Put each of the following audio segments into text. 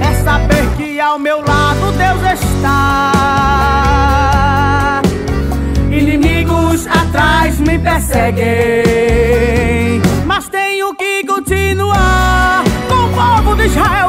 é saber que ao meu lado Deus está. Inimigos atrás me perseguem, mas tenho que continuar com o povo de Israel.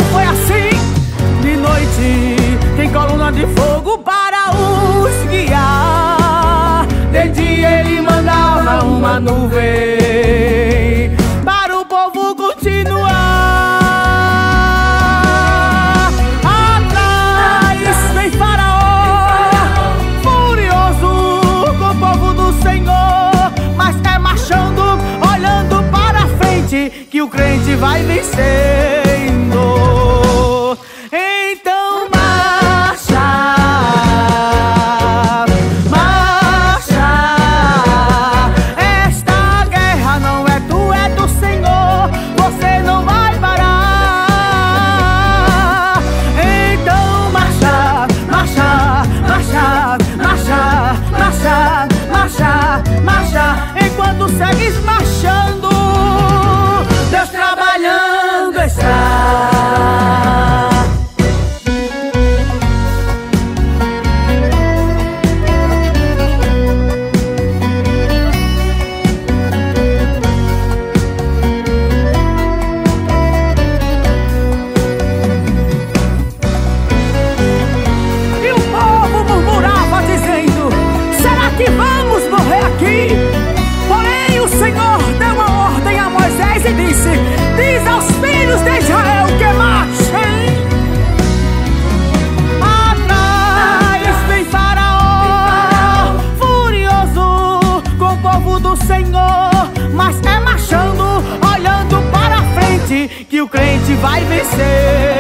que o crente vai vencendo. do Senhor, mas é marchando, olhando para frente que o crente vai vencer.